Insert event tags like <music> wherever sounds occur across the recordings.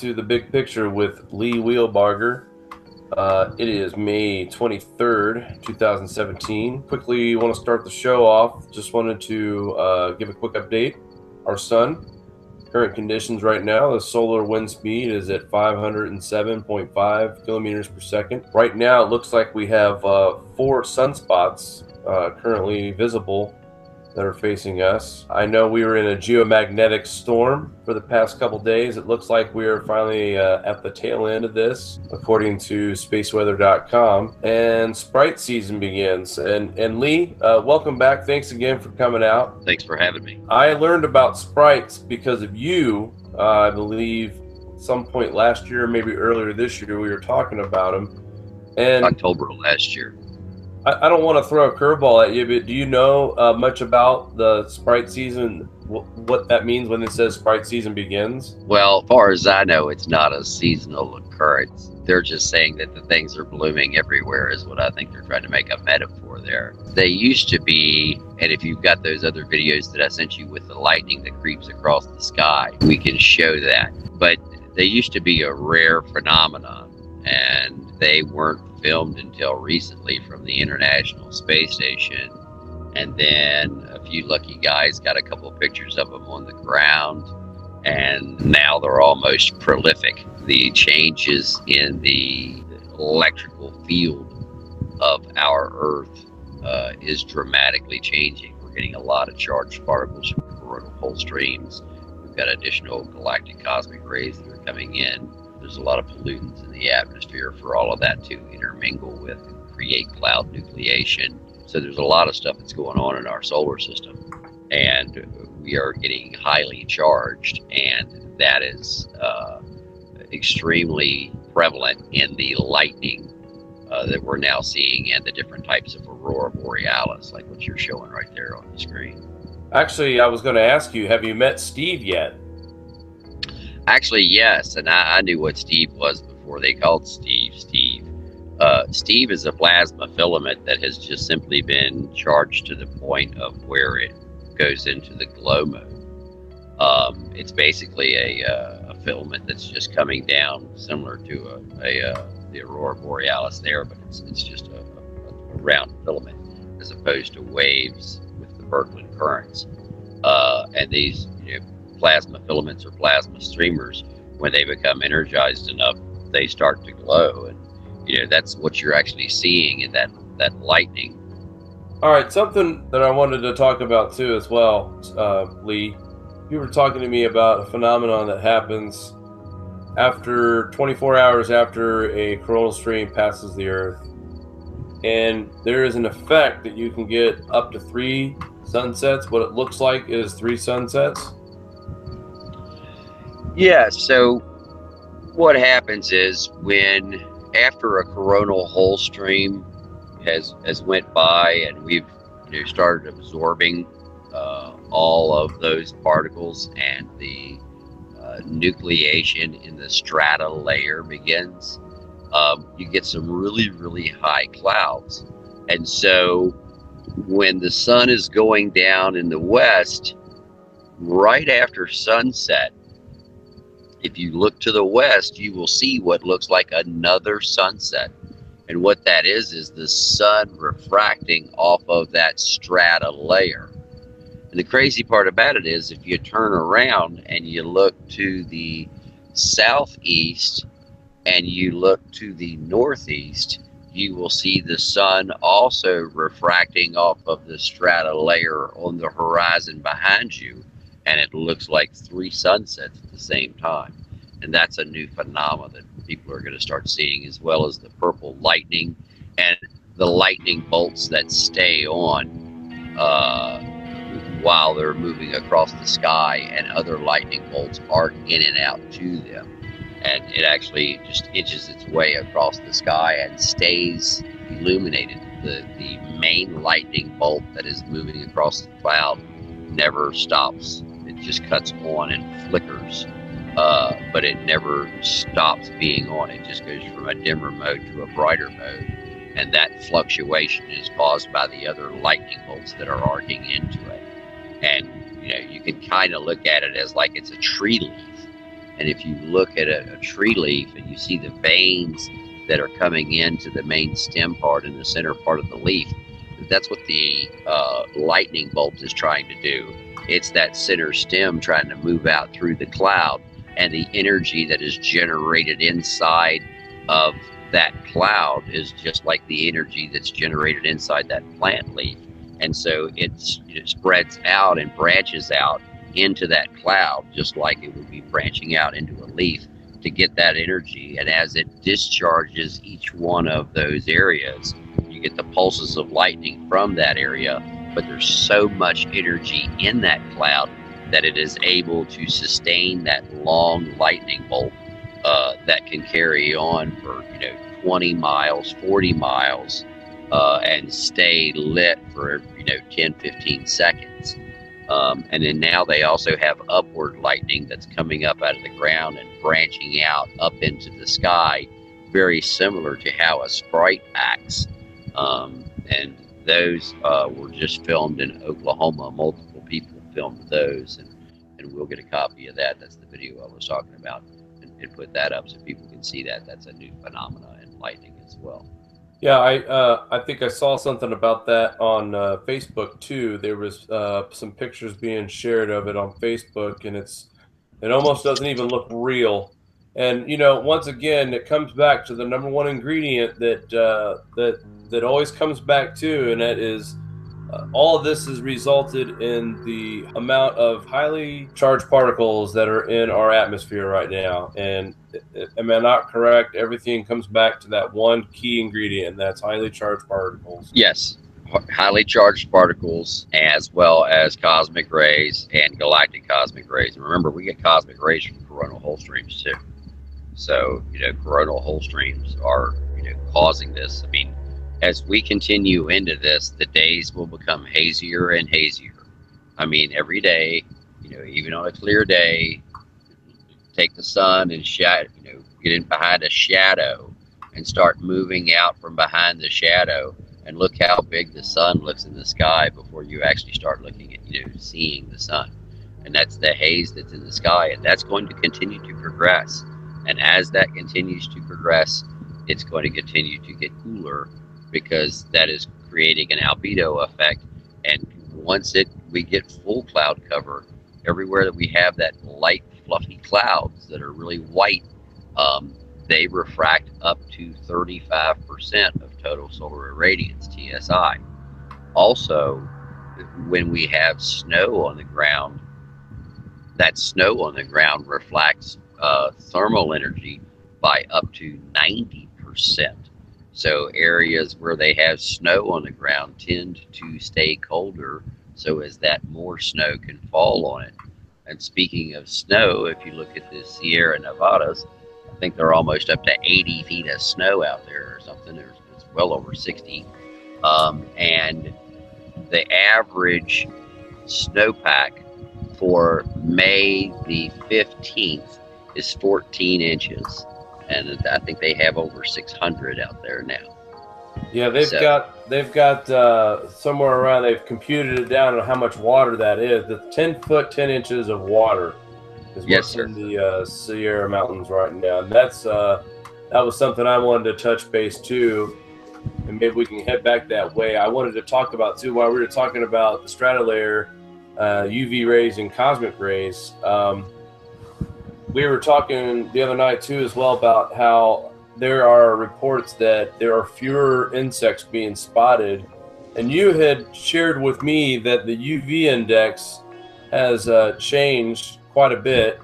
To the big picture with Lee Wheelbarger. Uh, it is May 23rd, 2017. Quickly, want to start the show off. Just wanted to uh, give a quick update. Our sun, current conditions right now, the solar wind speed is at 507.5 kilometers per second. Right now, it looks like we have uh, four sunspots uh, currently visible that are facing us. I know we were in a geomagnetic storm for the past couple days. It looks like we are finally uh, at the tail end of this, according to spaceweather.com. And Sprite season begins. And and Lee, uh, welcome back. Thanks again for coming out. Thanks for having me. I learned about Sprites because of you. Uh, I believe some point last year, maybe earlier this year, we were talking about them. And October last year. I, I don't want to throw a curveball at you, but do you know uh, much about the Sprite season? Wh- what that means when it says Sprite season begins? Well, as far as I know, it's not a seasonal occurrence. They're just saying that the things are blooming everywhere, is what I think they're trying to make a metaphor there. They used to be, and if you've got those other videos that I sent you with the lightning that creeps across the sky, we can show that. But they used to be a rare phenomenon, and they weren't filmed until recently from the International Space Station. And then a few lucky guys got a couple of pictures of them on the ground. And now they're almost prolific. The changes in the electrical field of our Earth uh, is dramatically changing. We're getting a lot of charged particles from coronal hole streams. We've got additional galactic cosmic rays that are coming in there's a lot of pollutants in the atmosphere for all of that to intermingle with and create cloud nucleation. So there's a lot of stuff that's going on in our solar system, and we are getting highly charged, and that is uh, extremely prevalent in the lightning uh, that we're now seeing and the different types of aurora borealis, like what you're showing right there on the screen. Actually, I was going to ask you, have you met Steve yet? Actually, yes, and I, I, knew what Steve was before they called Steve Steve. Uh, Steve is a plasma filament that has just simply been charged to the point of where it goes into the glow mode. Um, it's basically a, uh, a, filament that's just coming down, similar to a, a uh, the aurora borealis there, but it's, it's just a, a, round filament as opposed to waves with the Birkeland currents. Uh, and these plasma filaments or plasma streamers, when they become energized enough, they start to glow. And, you know, that's what you're actually seeing in that, that lightning. All right, something that I wanted to talk about too, as well, uh, Lee. You were talking to me about a phenomenon that happens after 24 hours after a coronal stream passes the Earth. And there is an effect that you can get up to three sunsets. What it looks like is three sunsets. Yeah, so what happens is when after a coronal hole stream has has went by and we've you know, started absorbing uh, all of those particles and the uh, nucleation in the strata layer begins, um, you get some really, really high clouds. And so when the sun is going down in the west, right after sunset, if you look to the west, you will see what looks like another sunset. And what that is, is the sun refracting off of that strata layer. And the crazy part about it is, if you turn around and you look to the southeast and you look to the northeast, you will see the sun also refracting off of the strata layer on the horizon behind you and it looks like three sunsets at the same time. And that's a new phenomenon that people are going to start seeing, as well as the purple lightning and the lightning bolts that stay on uh, while they're moving across the sky, and other lightning bolts arc in and out to them. And it actually just inches its way across the sky and stays illuminated. The, the main lightning bolt that is moving across the cloud never stops just cuts on and flickers, uh, but it never stops being on. It just goes from a dimmer mode to a brighter mode. And that fluctuation is caused by the other lightning bolts that are arcing into it. And, you know, you can kind of look at it as like it's a tree leaf. And if you look at a, a tree leaf and you see the veins that are coming into the main stem part in the center part of the leaf, that's what the uh, lightning bolt is trying to do. It's that center stem trying to move out through the cloud, and the energy that is generated inside of that cloud is just like the energy that's generated inside that plant leaf. And so it's, it spreads out and branches out into that cloud, just like it would be branching out into a leaf to get that energy. And as it discharges each one of those areas, you get the pulses of lightning from that area. But there's so much energy in that cloud that it is able to sustain that long lightning bolt uh, that can carry on for you know 20 miles, 40 miles, uh, and stay lit for you know 10, 15 seconds. Um, and then now they also have upward lightning that's coming up out of the ground and branching out up into the sky, very similar to how a sprite acts. Um, and those uh, were just filmed in Oklahoma. Multiple people filmed those, and, and we'll get a copy of that. That's the video I was talking about, and, and put that up so people can see that. That's a new phenomenon in lightning as well. Yeah, I uh, I think I saw something about that on uh, Facebook too. There was uh, some pictures being shared of it on Facebook, and it's it almost doesn't even look real. And you know, once again, it comes back to the number one ingredient that uh, that that always comes back to, and that is uh, all of this has resulted in the amount of highly charged particles that are in our atmosphere right now. And am I not correct? Everything comes back to that one key ingredient that's highly charged particles. Yes, highly charged particles, as well as cosmic rays and galactic cosmic rays. And remember, we get cosmic rays from coronal hole streams too. So, you know, coronal hole streams are, you know, causing this. I mean, as we continue into this, the days will become hazier and hazier. I mean, every day, you know, even on a clear day, take the sun and shadow, you know, get in behind a shadow and start moving out from behind the shadow and look how big the sun looks in the sky before you actually start looking at, you know, seeing the sun. And that's the haze that's in the sky, and that's going to continue to progress. And as that continues to progress, it's going to continue to get cooler because that is creating an albedo effect. And once it we get full cloud cover, everywhere that we have that light, fluffy clouds that are really white, um, they refract up to 35% of total solar irradiance, TSI. Also, when we have snow on the ground, that snow on the ground reflects uh, thermal energy by up to 90%. So areas where they have snow on the ground tend to stay colder so as that more snow can fall on it. And speaking of snow, if you look at the Sierra Nevadas, I think they're almost up to 80 feet of snow out there or something. There's it's well over 60. Um, and the average snowpack for May the 15th is 14 inches and I think they have over 600 out there now. Yeah, they've so, got they've got uh, somewhere around. They've computed it down on how much water that is. The 10 foot 10 inches of water is yes, what's sir. in the uh, Sierra Mountains right now. And that's uh, that was something I wanted to touch base too, and maybe we can head back that way. I wanted to talk about too while we were talking about the stratolayer, UV uh, rays and cosmic rays. Um, we were talking the other night too as well about how there are reports that there are fewer insects being spotted. And you had shared with me that the uv index has uh, changed quite a bit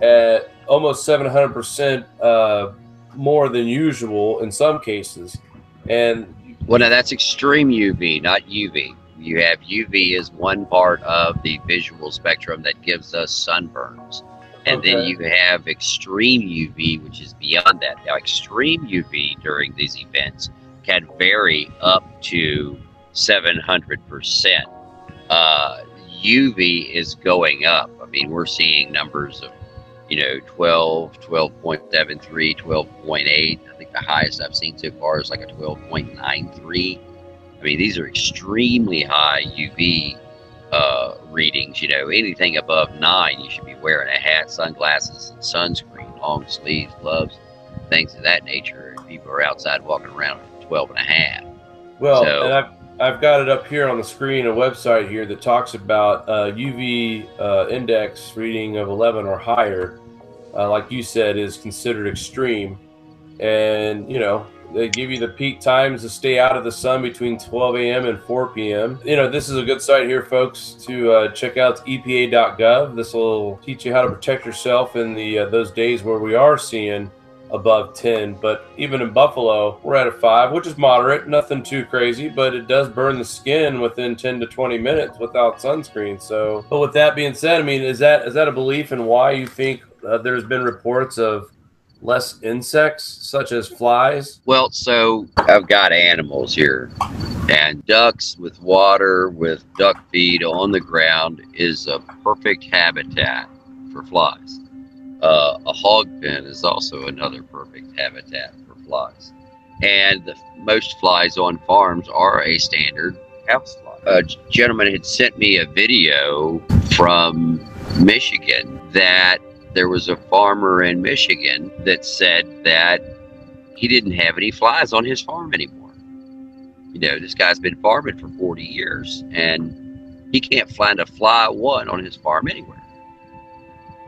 at almost 700% uh, more than usual in some cases. And well now that's extreme uv not uv you have uv is one part of the visual spectrum that gives us sunburns and okay. then you have extreme UV, which is beyond that. Now, extreme UV during these events can vary up to 700%. Uh, UV is going up. I mean, we're seeing numbers of, you know, 12, 12.73, 12.8. I think the highest I've seen so far is like a 12.93. I mean, these are extremely high UV uh, readings. You know, anything above nine, you should be wearing a hat, sunglasses, and sunscreen, long sleeves, gloves, things of that nature. And people are outside walking around at 12 and a half. Well, So- and I've, I've got it up here on the screen, a website here that talks about uh, UV uh, index reading of 11 or higher, uh, like you said, is considered extreme. And, you know, they give you the peak times to stay out of the sun between 12 a.m. and 4 p.m. You know, this is a good site here, folks, to uh, check out. EPA.gov. This will teach you how to protect yourself in the uh, those days where we are seeing above 10 but even in buffalo we're at a 5 which is moderate nothing too crazy but it does burn the skin within 10 to 20 minutes without sunscreen so but with that being said i mean is that is that a belief in why you think uh, there's been reports of less insects such as flies Well, so I've got animals here, and ducks with water, with duck feed on the ground is a perfect habitat for flies. Uh, a hog pen is also another perfect habitat for flies. And the, most flies on farms are a standard housefly. A gentleman had sent me a video from Michigan that there was a farmer in Michigan that said that he didn't have any flies on his farm anymore. You know, this guy's been farming for 40 years and he can't find a fly one on his farm anywhere.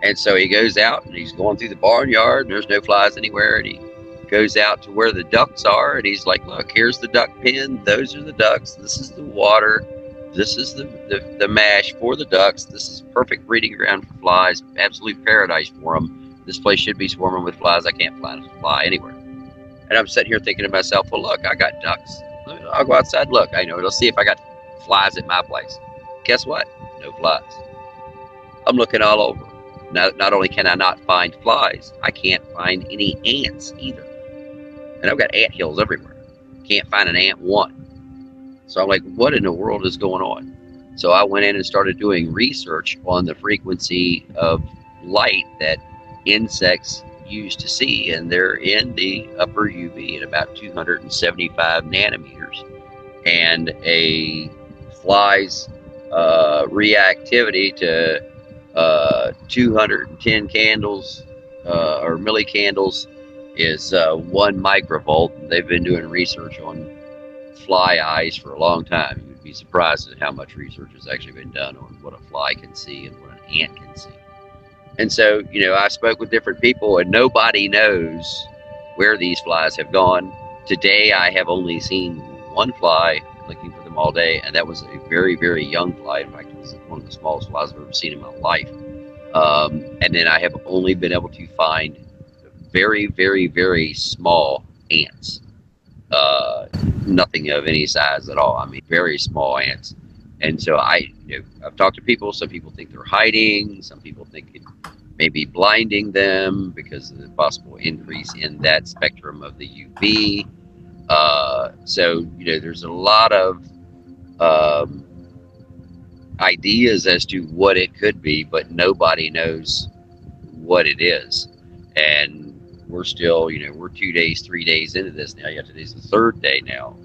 And so he goes out and he's going through the barnyard and there's no flies anywhere. And he goes out to where the ducks are and he's like, Look, here's the duck pen. Those are the ducks. This is the water. This is the, the, the mash for the ducks. This is perfect breeding ground for flies. Absolute paradise for them. This place should be swarming with flies. I can't a fly anywhere. And I'm sitting here thinking to myself, well, look, I got ducks. I'll go outside look. I know it'll see if I got flies at my place. Guess what? No flies. I'm looking all over. Not, not only can I not find flies, I can't find any ants either. And I've got ant hills everywhere. Can't find an ant one. So I'm like, what in the world is going on? So I went in and started doing research on the frequency of light that insects used to see, and they're in the upper UV at about 275 nanometers. And a fly's uh, reactivity to uh, 210 candles uh, or millicandles is uh, one microvolt. They've been doing research on fly eyes for a long time. You would be surprised at how much research has actually been done on what a fly can see and what an ant can see. And so, you know, I spoke with different people, and nobody knows where these flies have gone. Today, I have only seen one fly looking for them all day, and that was a very, very young fly. In fact, it was one of the smallest flies I've ever seen in my life. Um, and then I have only been able to find very, very, very small ants. Uh, nothing of any size at all. I mean, very small ants. And so I, you know, I've talked to people. Some people think they're hiding. Some people think it may be blinding them because of the possible increase in that spectrum of the UV. Uh, so you know, there's a lot of um, ideas as to what it could be, but nobody knows what it is. And we're still, you know, we're two days, three days into this now. Yeah, today's the third day now.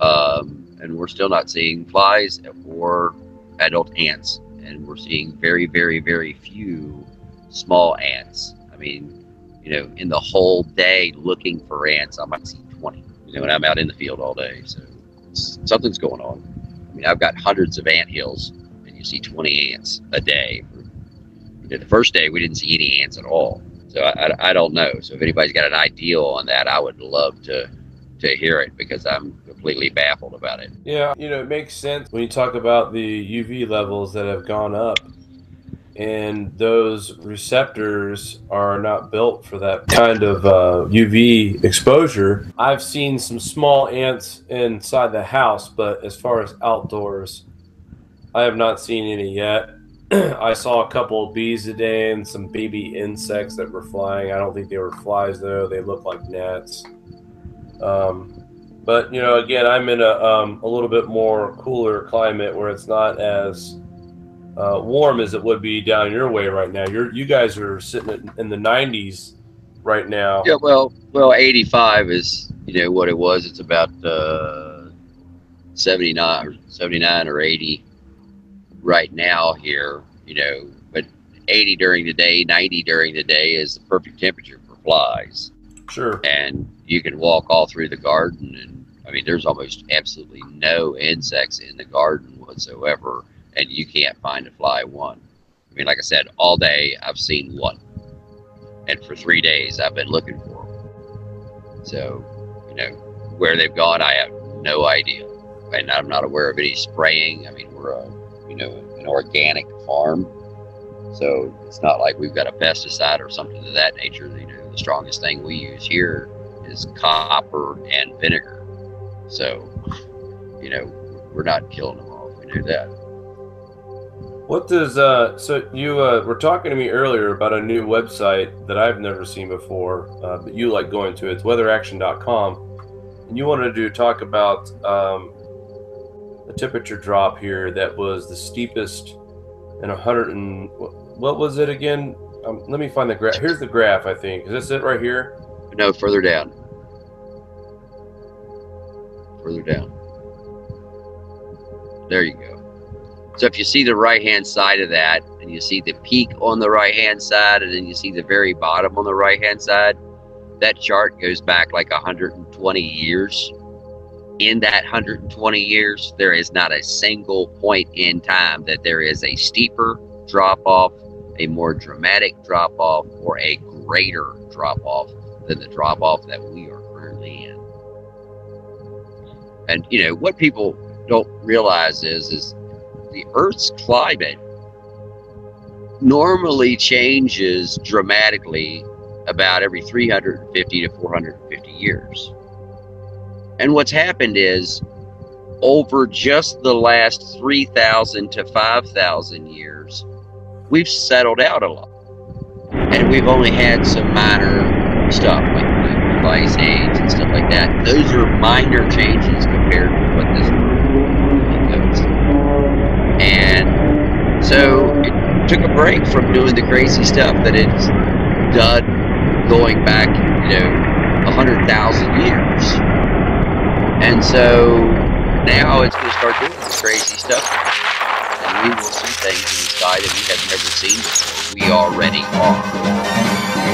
Um, and we're still not seeing flies or adult ants. And we're seeing very, very, very few small ants. I mean, you know, in the whole day looking for ants, I might see 20, you know, and I'm out in the field all day. So something's going on. I mean, I've got hundreds of ant hills, and you see 20 ants a day. You know, the first day, we didn't see any ants at all. So I, I, don't know. So if anybody's got an idea on that, I would love to to hear it because I'm completely baffled about it. Yeah, you know, it makes sense when you talk about the UV levels that have gone up and those receptors are not built for that kind of uh, UV exposure. I've seen some small ants inside the house, but as far as outdoors, I have not seen any yet. I saw a couple of bees today and some baby insects that were flying. I don't think they were flies though; they looked like gnats. Um, but you know, again, I'm in a um, a little bit more cooler climate where it's not as uh, warm as it would be down your way right now. You're you guys are sitting in, the 90s right now. Yeah, well, well, 85 is you know what it was. It's about uh, 79 or 79 or 80 right now here, you know, but 80 during the day, 90 during the day is the perfect temperature for flies. Sure. And you can walk all through the garden, and I mean, there's almost absolutely no insects in the garden whatsoever, and you can't find a fly one. I mean, like I said, all day I've seen one, and for three days I've been looking for them. So, you know, where they've gone, I have no idea, and I'm not aware of any spraying. I mean, we're a, you know, an organic farm, so it's not like we've got a pesticide or something of that nature. You know, the strongest thing we use here is copper and vinegar. So, you know, we're not killing them off. We do that. What does uh? So you uh, were talking to me earlier about a new website that I've never seen before, uh, but you like going to. It's weatheraction.com, and you wanted to talk about um, a temperature drop here that was the steepest in a hundred and what was it again? Um, let me find the graph. Here's the graph. I think is this it right here? No, further down. Further down. There you go. So if you see the right hand side of that, and you see the peak on the right hand side, and then you see the very bottom on the right hand side, that chart goes back like 120 years. In that 120 years, there is not a single point in time that there is a steeper drop off, a more dramatic drop off, or a greater drop off than the drop off that we are currently in. And you know what people don't realize is is the Earth's climate normally changes dramatically about every 350 to 450 years. And what's happened is over just the last 3,000 to 5,000 years, we've settled out a lot. And we've only had some minor stuff like the ice age and stuff like that. Those are minor changes compared to what this goes. And so it took a break from doing the crazy stuff that it's done going back, you know, 100,000 years. And so now it's going to start doing crazy stuff. And we will see things in the sky that we have never seen before. We already are.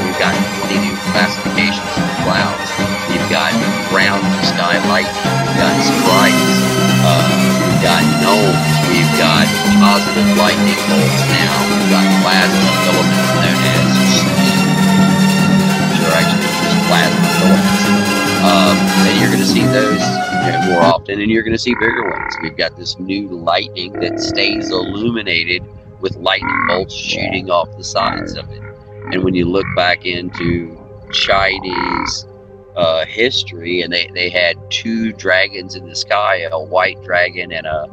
We've got 20 new classifications of clouds. We've got ground sky light. We've got sprites. Uh, we've got gnomes. We've got positive lightning bolts now. We've got plasma filaments known as which are actually just plasma filaments. Um, and you're going to see those more often, and you're going to see bigger ones. We've got this new lightning that stays illuminated with lightning bolts shooting off the sides of it. And when you look back into Chinese uh, history, and they, they had two dragons in the sky, a white dragon and a,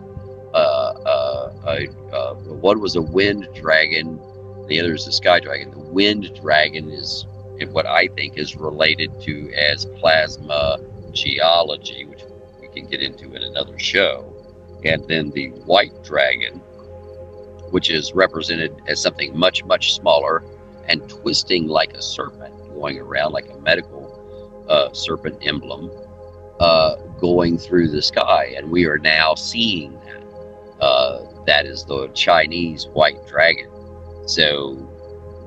uh, uh, a, one was a wind dragon, the other is a sky dragon. The wind dragon is what I think is related to as plasma geology, which we can get into in another show. And then the white dragon, which is represented as something much, much smaller and twisting like a serpent, going around like a medical uh, serpent emblem, uh, going through the sky. And we are now seeing that. Uh, that is the Chinese white dragon. So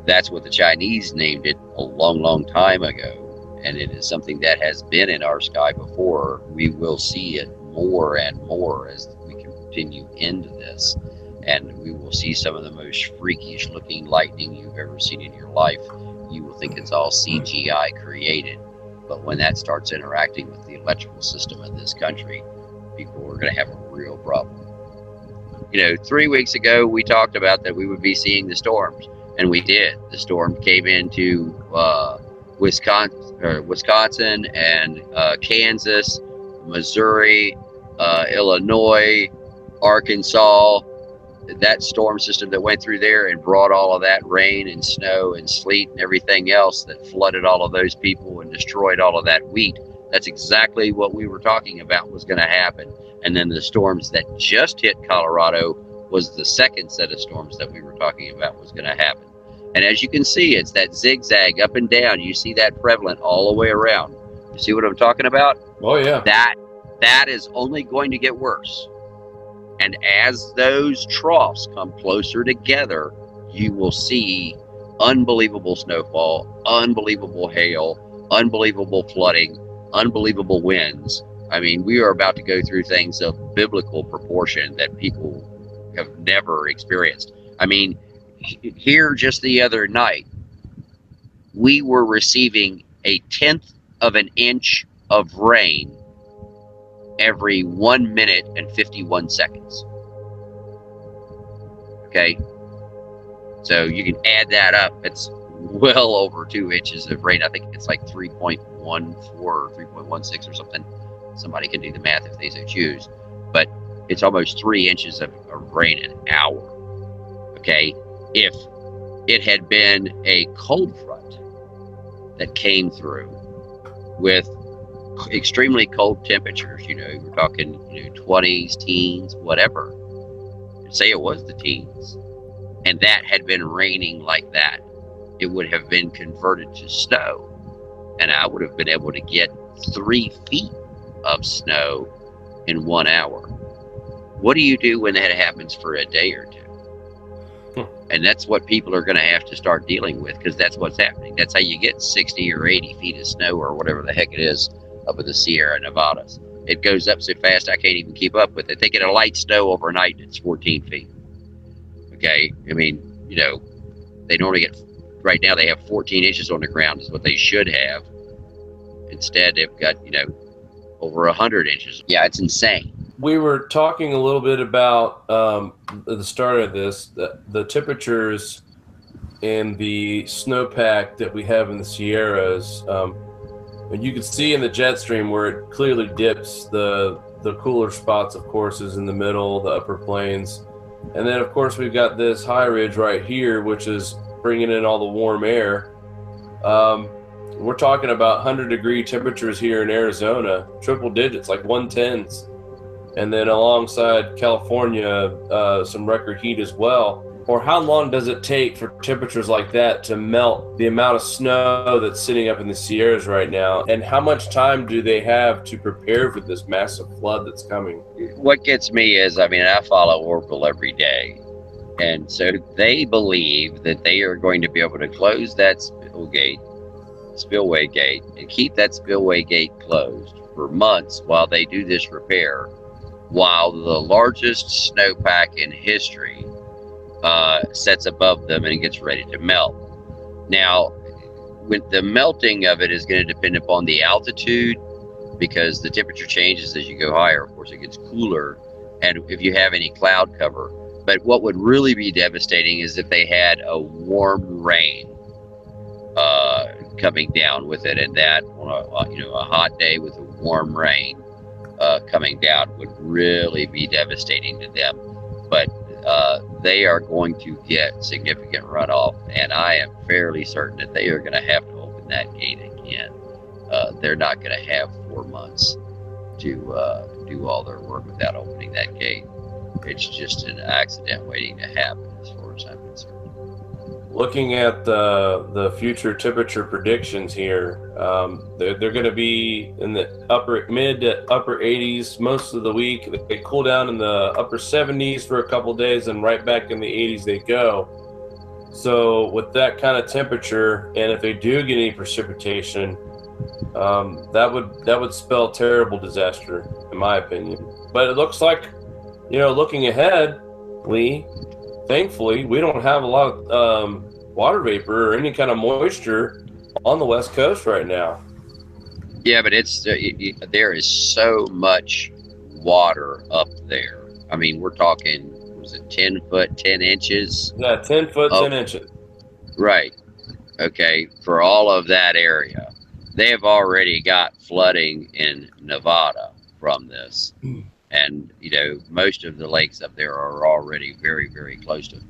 that's what the Chinese named it a long, long time ago. And it is something that has been in our sky before. We will see it more and more as we continue into this. And we will see some of the most freakish looking lightning you've ever seen in your life. You will think it's all CGI created. But when that starts interacting with the electrical system in this country, people are going to have a real problem. You know, three weeks ago, we talked about that we would be seeing the storms and we did. The storm came into uh, Wisconsin, Wisconsin and uh, Kansas, Missouri, uh, Illinois, Arkansas. That storm system that went through there and brought all of that rain and snow and sleet and everything else that flooded all of those people and destroyed all of that wheat. That's exactly what we were talking about was going to happen. And then the storms that just hit Colorado was the second set of storms that we were talking about was going to happen. And as you can see, it's that zigzag up and down. You see that prevalent all the way around. You see what I'm talking about? Oh yeah. That that is only going to get worse. And as those troughs come closer together, you will see unbelievable snowfall, unbelievable hail, unbelievable flooding, unbelievable winds. I mean, we are about to go through things of biblical proportion that people have never experienced. I mean, here just the other night, we were receiving a tenth of an inch of rain every one minute and 51 seconds. Okay. So you can add that up. It's well over two inches of rain. I think it's like 3.14 or 3.16 or something. Somebody can do the math if they so choose. But it's almost three inches of, of rain an hour. Okay. If it had been a cold front that came through with extremely cold temperatures, you know, you're talking, you know, 20s, teens, whatever. Say it was the teens. And that had been raining like that. It would have been converted to snow. And I would have been able to get three feet of snow in one hour. What do you do when that happens for a day or two? And that's what people are going to have to start dealing with because that's what's happening. That's how you get 60 or 80 feet of snow or whatever the heck it is up in the Sierra Nevadas. It goes up so fast I can't even keep up with it. They get a light snow overnight and it's 14 feet. Okay, I mean, you know, they normally get right now they have 14 inches on the ground is what they should have. Instead, they've got you know over 100 inches. Yeah, it's insane. We were talking a little bit about um, the start of this the, the temperatures and the snowpack that we have in the Sierras. Um, and you can see in the jet stream where it clearly dips. The the cooler spots, of course, is in the middle, the upper plains, and then of course we've got this high ridge right here, which is bringing in all the warm air. Um, we're talking about 100 degree temperatures here in Arizona, triple digits, like 110s, and then alongside California, uh, some record heat as well or how long does it take for temperatures like that to melt the amount of snow that's sitting up in the Sierras right now? And how much time do they have to prepare for this massive flood that's coming? What gets me is, I mean, I follow Oroville every day. And so they believe that they are going to be able to close that spill gate, spillway gate, and keep that spillway gate closed for months while they do this repair, while the largest snowpack in history uh, sets above them and gets ready to melt. Now, with the melting of it is going to depend upon the altitude because the temperature changes as you go higher. Of course, it gets cooler, and if you have any cloud cover. But what would really be devastating is if they had a warm rain uh, coming down with it, and that on a you know a hot day with a warm rain uh, coming down would really be devastating to them. But uh, they are going to get significant runoff, and I am fairly certain that they are going to have to open that gate again. Uh, they're not going to have four months to uh, do all their work without opening that gate. It's just an accident waiting to happen, as far as I'm concerned looking at the the future temperature predictions here, um, they're, they're going to be in the upper mid to upper 80s most of the week. They cool down in the upper 70s for a couple days, and right back in the 80s they go. So with that kind of temperature, and if they do get any precipitation, um, that would that would spell terrible disaster, in my opinion. But it looks like, you know, looking ahead, Lee, thankfully, we don't have a lot of um, water vapor or any kind of moisture on the west coast right now. Yeah, but it's uh, it, it, there is so much water up there. I mean, we're talking was it ten foot, ten inches? Yeah, ten foot, ten inches. Right. Okay, for all of that area, they have already got flooding in Nevada from this. Mm and you know most of the lakes up there are already very very close to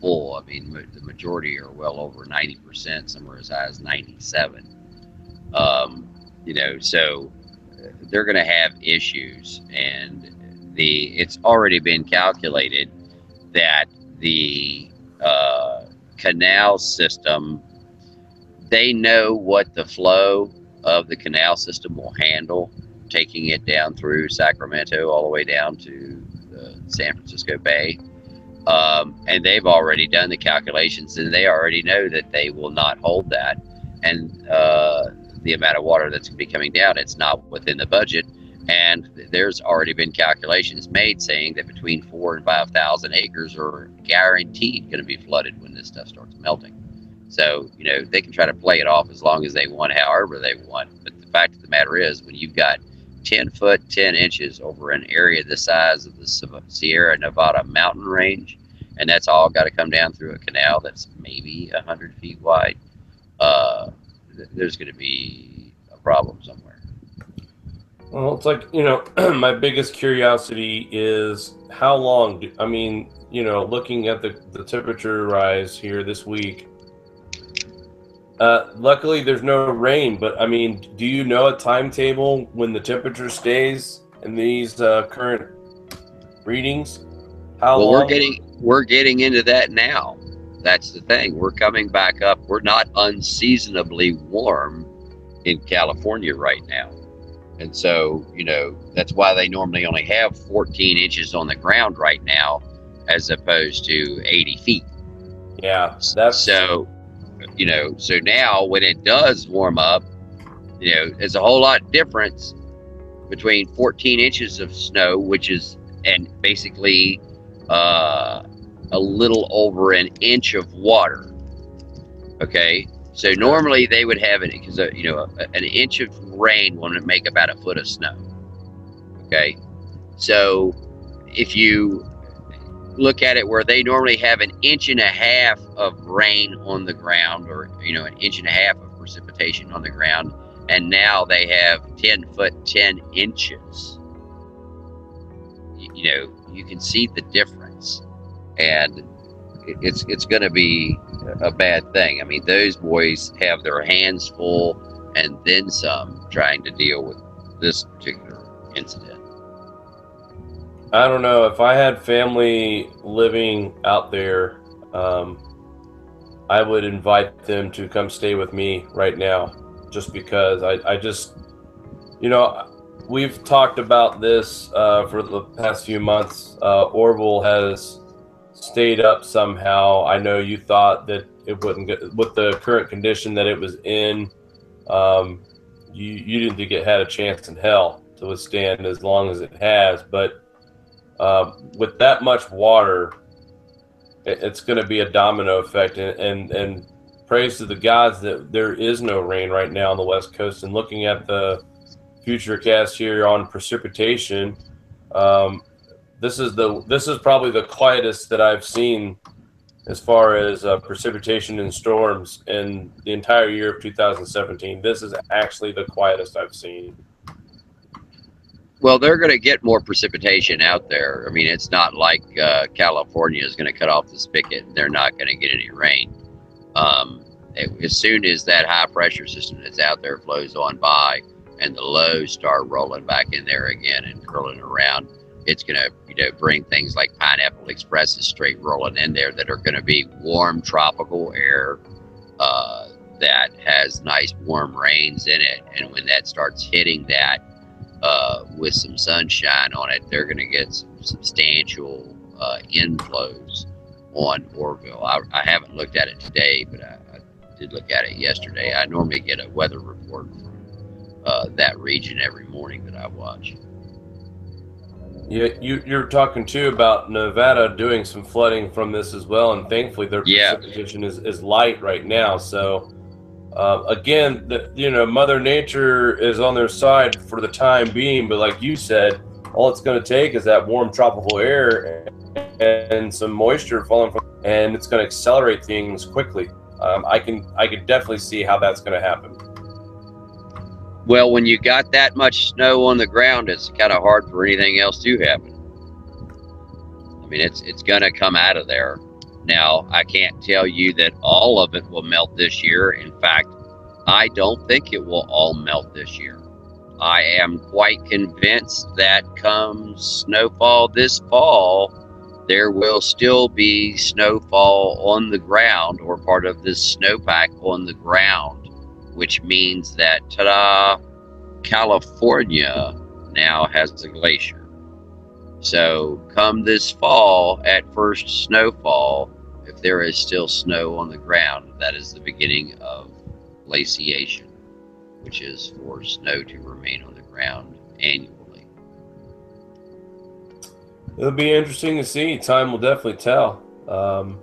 full. I mean the majority are well over 90% some are as high as 97 um, you know so uh, they're going to have issues. And the it's already been calculated that the uh, canal system they know what the flow of the canal system will handle taking it down through Sacramento all the way down to the San Francisco Bay. Um, and they've already done the calculations and they already know that they will not hold that. And uh, the amount of water that's going to be coming down, it's not within the budget. And there's already been calculations made saying that between four and 5,000 acres are guaranteed going to be flooded when this stuff starts melting. So, you know, they can try to play it off as long as they want, however they want. But the fact of the matter is, when you've got 10 foot 10 inches over an area the size of the Sierra Nevada mountain range, and that's all got to come down through a canal that's maybe 100 feet wide, uh, there's going to be a problem somewhere. Well, it's like, you know, <clears throat> my biggest curiosity is how long, do, I mean, you know, looking at the, the temperature rise here this week, uh, luckily, there's no rain, but I mean, do you know a timetable when the temperature stays in these uh, current readings? How well, long? we're getting we're getting into that now. That's the thing. We're coming back up. We're not unseasonably warm in California right now, and so you know that's why they normally only have 14 inches on the ground right now, as opposed to 80 feet. Yeah, that's so you know, so now when it does warm up, you know, there's a whole lot difference between 14 inches of snow, which is, and basically uh, a little over an inch of water. Okay. So normally they would have it because, uh, you know, an inch of rain will make about a foot of snow. Okay. So if you look at it where they normally have an inch and a half of rain on the ground or you know an inch and a half of precipitation on the ground. And now they have 10 foot 10 inches. You, you know you can see the difference. And it's it's going to be a bad thing. I mean those boys have their hands full and then some trying to deal with this particular incident I don't know. If I had family living out there, um, I would invite them to come stay with me right now, just because I, I just, you know, we've talked about this uh, for the past few months. Uh, Oroville has stayed up somehow. I know you thought that it wouldn't get with the current condition that it was in. Um, you you didn't think it had a chance in hell to withstand as long as it has, but uh, with that much water, it, it's going to be a domino effect. And, and, and praise to the gods that there is no rain right now on the West Coast. And looking at the future cast here on precipitation, um, this is the this is probably the quietest that I've seen as far as uh, precipitation and storms in the entire year of 2017. This is actually the quietest I've seen. Well, they're going to get more precipitation out there. I mean, it's not like uh, California is going to cut off the spigot and they're not going to get any rain. Um, as soon as that high pressure system that's out there flows on by and the lows start rolling back in there again and curling around, it's going to you know bring things like Pineapple Expresses straight rolling in there that are going to be warm tropical air uh, that has nice warm rains in it. And when that starts hitting that, uh, with some sunshine on it, they're going to get some substantial uh, inflows on Oroville. I, I, haven't looked at it today, but I, I, did look at it yesterday. I normally get a weather report from uh, that region every morning that I watch. Yeah, you, you're talking too about Nevada doing some flooding from this as well, and thankfully their yeah. precipitation is, is light right now. So uh, again, the, you know, Mother Nature is on their side for the time being, but like you said, all it's going to take is that warm tropical air and, and some moisture falling from, and it's going to accelerate things quickly. Um, I can I can definitely see how that's going to happen. Well, when you got that much snow on the ground, it's kind of hard for anything else to happen. I mean, it's it's going to come out of there. Now, I can't tell you that all of it will melt this year. In fact, I don't think it will all melt this year. I am quite convinced that come snowfall this fall, there will still be snowfall on the ground or part of this snowpack on the ground, which means that, ta da, California now has a glacier. So, come this fall, at first snowfall, if there is still snow on the ground, that is the beginning of glaciation, which is for snow to remain on the ground annually. It'll be interesting to see. Time will definitely tell. Um,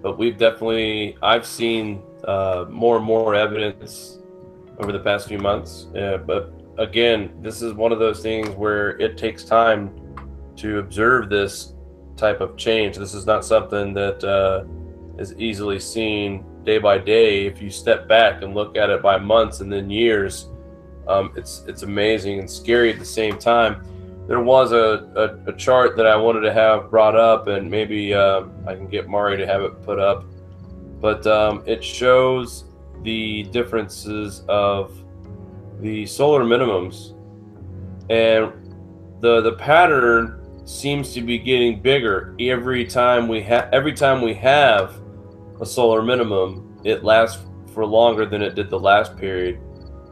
but we've definitely, I've seen uh, more and more evidence over the past few months. But again, this is one of those things where it takes time to observe this type of change. This is not something that uh, is easily seen day by day. If you step back and look at it by months and then years, um, it's it's amazing and scary at the same time. There was a, a, a chart that I wanted to have brought up, and maybe uh, I can get Mari to have it put up. But um, it shows the differences of the solar minimums, and the the pattern seems to be getting bigger every time we have every time we have a solar minimum it lasts for longer than it did the last period.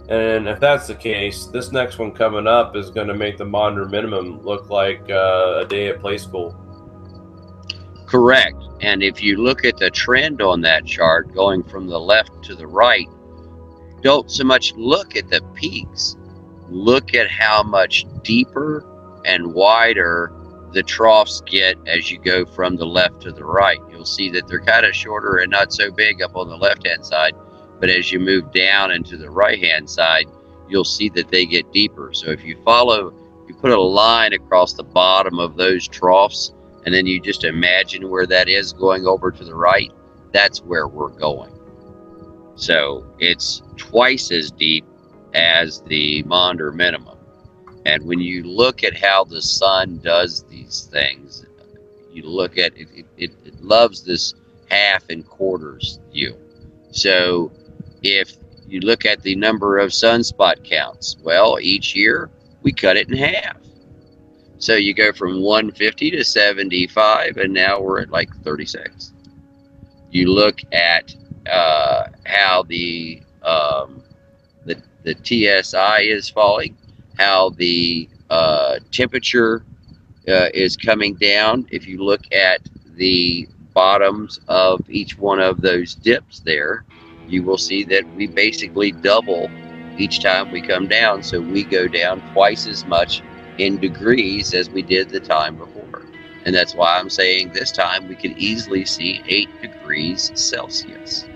And if that's the case this next one coming up is going to make the Maunder minimum look like uh, a day at play school. Correct. And if you look at the trend on that chart going from the left to the right don't so much look at the peaks. Look at how much deeper and wider the troughs get as you go from the left to the right. You'll see that they're kind of shorter and not so big up on the left hand side, but as you move down into the right hand side, you'll see that they get deeper. So if you follow, you put a line across the bottom of those troughs, and then you just imagine where that is going over to the right, that's where we're going. So it's twice as deep as the Maunder minimum. And when you look at how the sun does these things, you look at it, it, it loves this half and quarters view. So if you look at the number of sunspot counts, well, each year we cut it in half. So you go from 150 to 75, and now we're at like 36. You look at uh, how the um, the the TSI is falling how the uh, temperature uh, is coming down. If you look at the bottoms of each one of those dips there, you will see that we basically double each time we come down. So we go down twice as much in degrees as we did the time before. And that's why I'm saying this time we could easily see 8 degrees Celsius.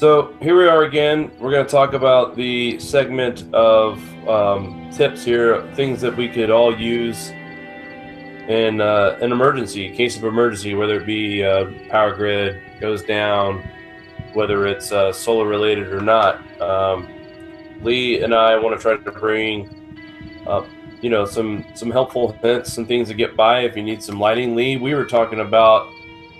So here we are again. We're going to talk about the segment of um, tips here, things that we could all use in uh, an emergency, case of emergency, whether it be uh, power grid goes down, whether it's uh, solar related or not. Um, Lee and I want to try to bring, you know, some some helpful hints, some things to get by if you need some lighting. Lee, we were talking about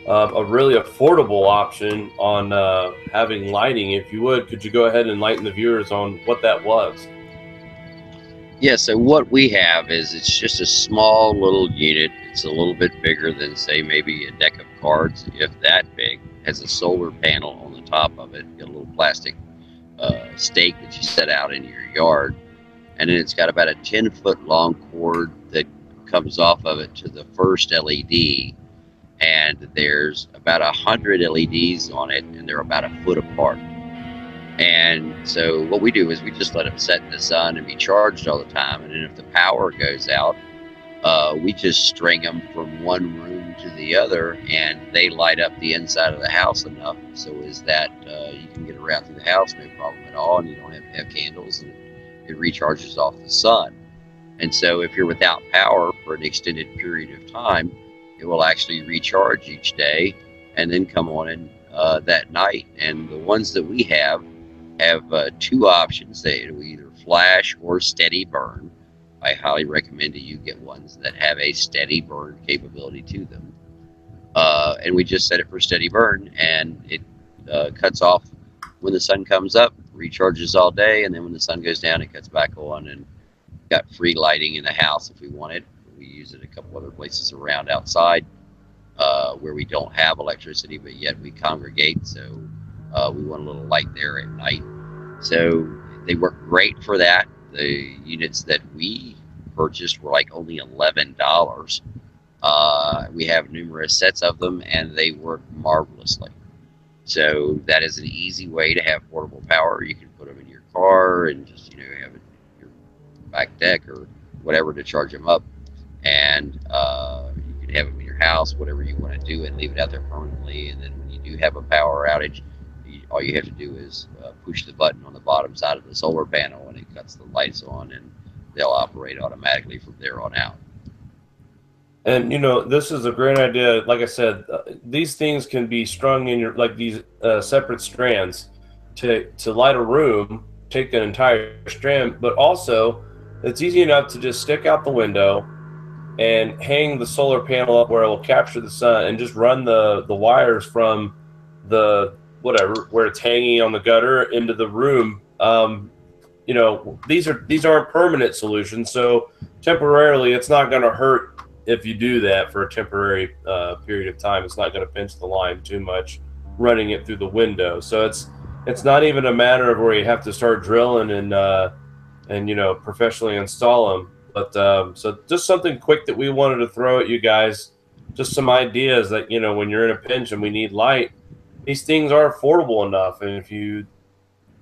uh, a really affordable option on uh, having lighting. If you would, could you go ahead and enlighten the viewers on what that was? Yeah, so what we have is it's just a small little unit. It's a little bit bigger than, say, maybe a deck of cards, if that big. Has a solar panel on the top of it, a little plastic uh, stake that you set out in your yard. And then it's got about a 10 foot long cord that comes off of it to the first LED and there's about a hundred LEDs on it, and they're about a foot apart. And so what we do is we just let them set in the sun and be charged all the time. And then if the power goes out, uh, we just string them from one room to the other, and they light up the inside of the house enough so is that uh, you can get around through the house no problem at all, and you don't have to have candles, and it recharges off the sun. And so if you're without power for an extended period of time, it will actually recharge each day and then come on in uh, that night. And the ones that we have have uh, two options. They either flash or steady burn. I highly recommend that you get ones that have a steady burn capability to them. Uh, and we just set it for steady burn, and it uh, cuts off when the sun comes up, recharges all day, and then when the sun goes down, it cuts back on and got free lighting in the house if we wanted we use it a couple other places around outside uh, where we don't have electricity, but yet we congregate. So uh, we want a little light there at night. So they work great for that. The units that we purchased were like only eleven dollars. Uh, we have numerous sets of them, and they work marvelously. So that is an easy way to have portable power. You can put them in your car and just you know have it your back deck or whatever to charge them up, and uh, you can have them in your house, whatever you want to do, and leave it out there permanently. And then when you do have a power outage, you, all you have to do is uh, push the button on the bottom side of the solar panel, and it cuts the lights on, and they'll operate automatically from there on out. And you know, this is a great idea. Like I said, uh, these things can be strung in your like these uh, separate strands to to light a room. Take an entire strand, but also it's easy enough to just stick out the window and hang the solar panel up where it will capture the sun and just run the the wires from the whatever where it's hanging on the gutter into the room. Um, you know, these are these aren't permanent solutions, so temporarily it's not going to hurt if you do that for a temporary uh, period of time, it's not going to pinch the line too much running it through the window. So it's it's not even a matter of where you have to start drilling and uh, and you know professionally install them. But um, so just something quick that we wanted to throw at you guys, just some ideas that you know when you're in a pinch and we need light, these things are affordable enough, and if you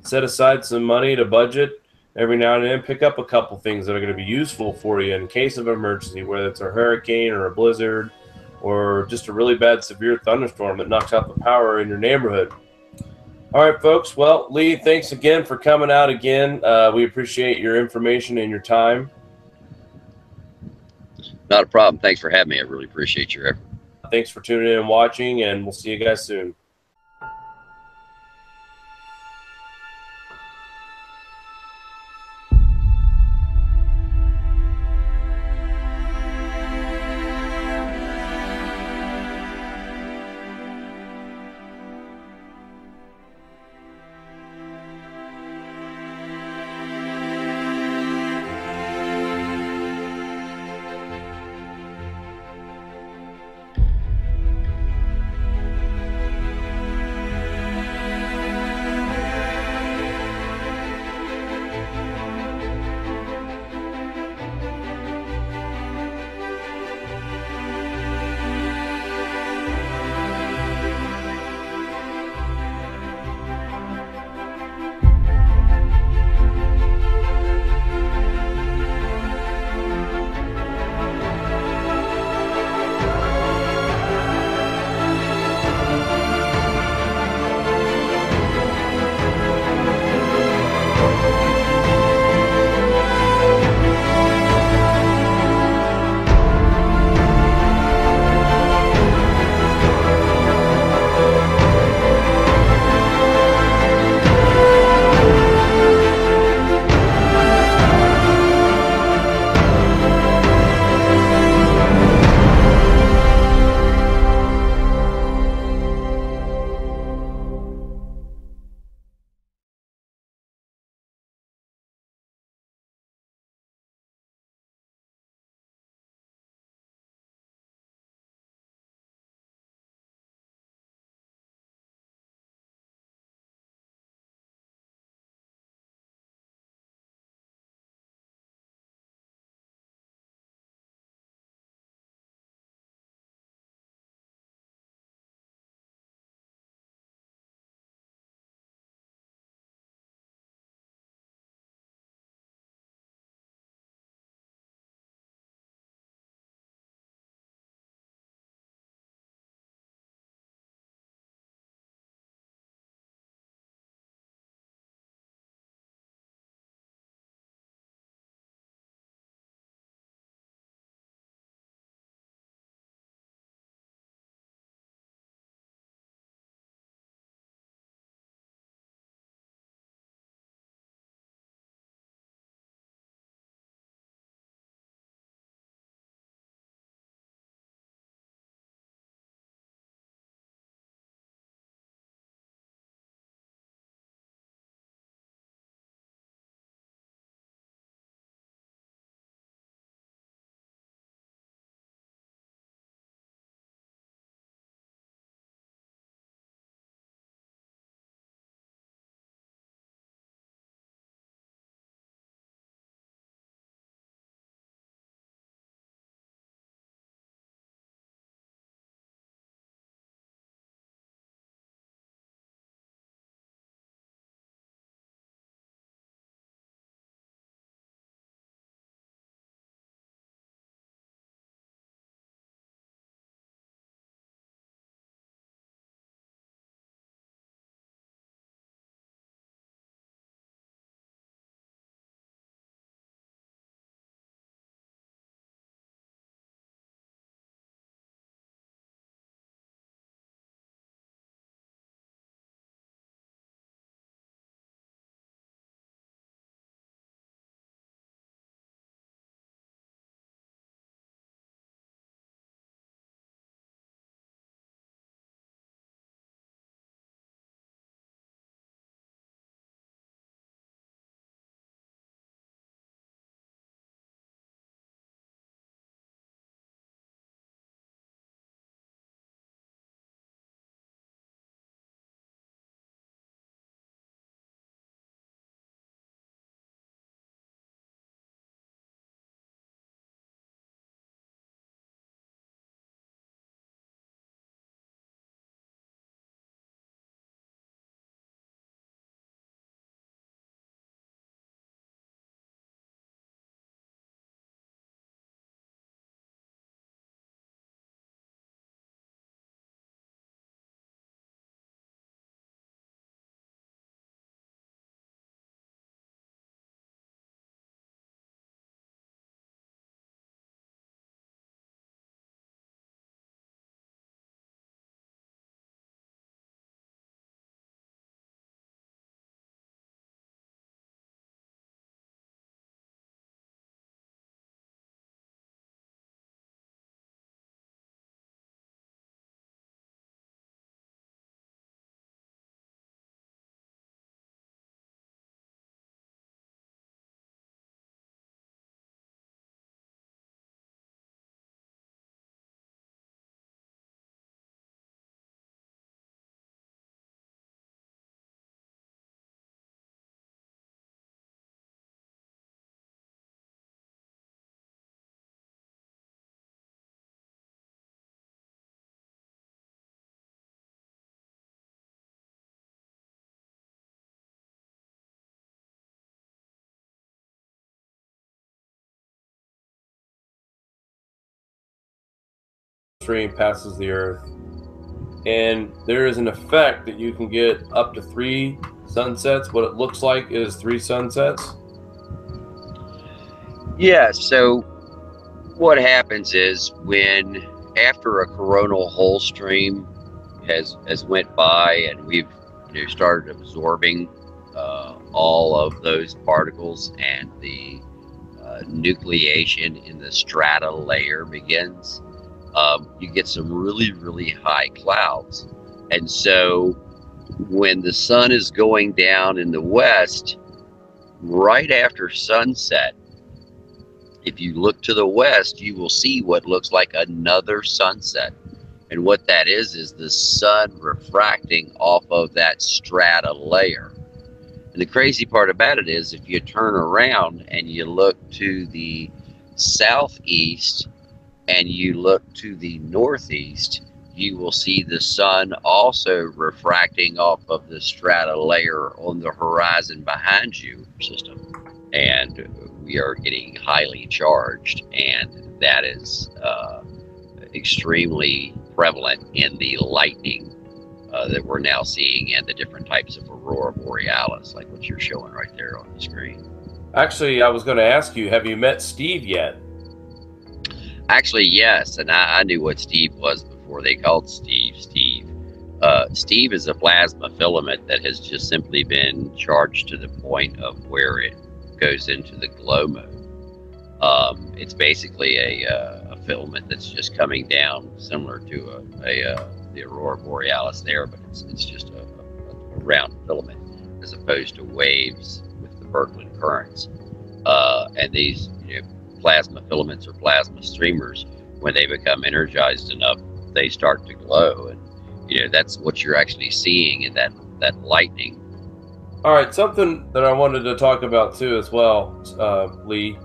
set aside some money to budget every now and then pick up a couple things that are going to be useful for you in case of emergency, whether it's a hurricane or a blizzard or just a really bad severe thunderstorm that knocks out the power in your neighborhood. All right, folks. Well, Lee, thanks again for coming out again. Uh, we appreciate your information and your time. Not a problem. Thanks for having me. I really appreciate your effort. Thanks for tuning in and watching, and we'll see you guys soon. Stream passes the Earth, and there is an effect that you can get up to three sunsets. What it looks like is three sunsets. Yeah. So what happens is when after a coronal hole stream has has went by and we've you know started absorbing uh, all of those particles and the uh, nucleation in the strata layer begins, um, you get some really, really high clouds. And so when the sun is going down in the west, right after sunset, if you look to the west, you will see what looks like another sunset. And what that is, is the sun refracting off of that strata layer. And the crazy part about it is if you turn around and you look to the southeast and you look to the northeast, you will see the sun also refracting off of the strata layer on the horizon behind you system. And we are getting highly charged, and that is uh, extremely prevalent in the lightning uh, that we're now seeing and the different types of aurora borealis, like what you're showing right there on the screen. Actually, I was going to ask you, have you met Steve yet? Actually, yes, and I, I knew what Steve was before they called Steve Steve. Uh, Steve is a plasma filament that has just simply been charged to the point of where it goes into the glow mode. Um, it's basically a, uh, a, filament that's just coming down, similar to a, a uh, the aurora borealis there, but it's, it's just a, a, round filament as opposed to waves with the Birkeland currents. Uh, and these you know, plasma filaments or plasma streamers, when they become energized enough, they start to glow, and you know that's what you're actually seeing in that that lightning. All right, something that I wanted to talk about too, as well, uh, Lee.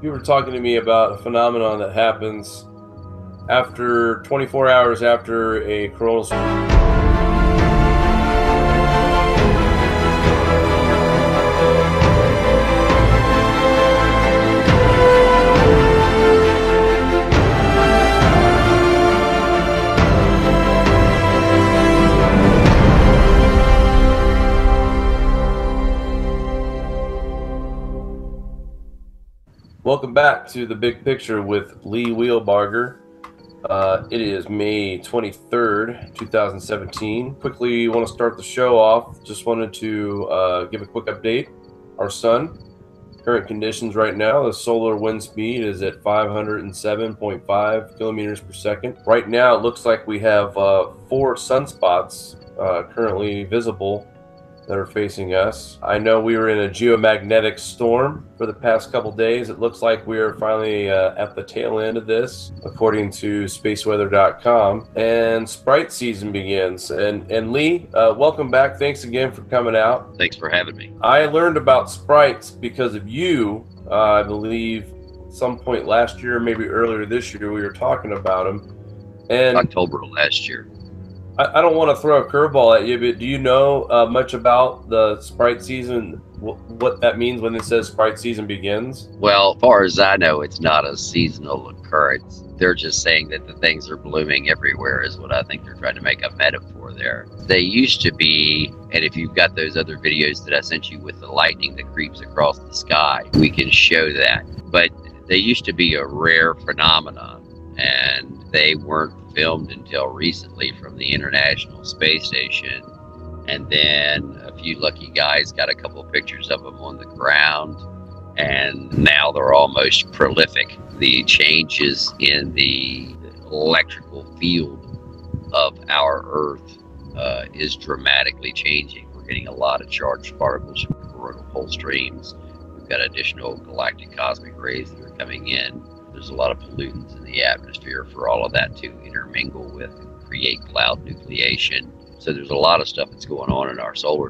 You were talking to me about a phenomenon that happens after 24 hours after a coronal. Welcome back to the big picture with Lee Wheelbarger. Uh, it is May 23rd, 2017. Quickly want to start the show off. Just wanted to uh, give a quick update. Our sun, current conditions right now, the solar wind speed is at 507.5 kilometers per second. Right now, it looks like we have uh, four sunspots uh, currently visible that are facing us. I know we were in a geomagnetic storm for the past couple days. It looks like we are finally uh, at the tail end of this, according to spaceweather.com. And Sprite season begins. And and Lee, uh, welcome back. Thanks again for coming out. Thanks for having me. I learned about Sprites because of you. Uh, I believe some point last year, maybe earlier this year, we were talking about them. And October last year. I, I don't want to throw a curveball at you, but do you know uh, much about the Sprite season? what that means when it says Sprite season begins? Well, as far as I know, it's not a seasonal occurrence. They're just saying that the things are blooming everywhere, is what I think they're trying to make a metaphor there. They used to be, and if you've got those other videos that I sent you with the lightning that creeps across the sky, we can show that. But they used to be a rare phenomenon, and they weren't filmed until recently from the International Space Station. And then a few lucky guys got a couple pictures of them on the ground. And now they're almost prolific. The changes in the electrical field of our Earth uh, is dramatically changing. We're getting a lot of charged particles from coronal hole streams. We've got additional galactic cosmic rays that are coming in there's a lot of pollutants in the atmosphere for all of that to intermingle with and create cloud nucleation. So there's a lot of stuff that's going on in our solar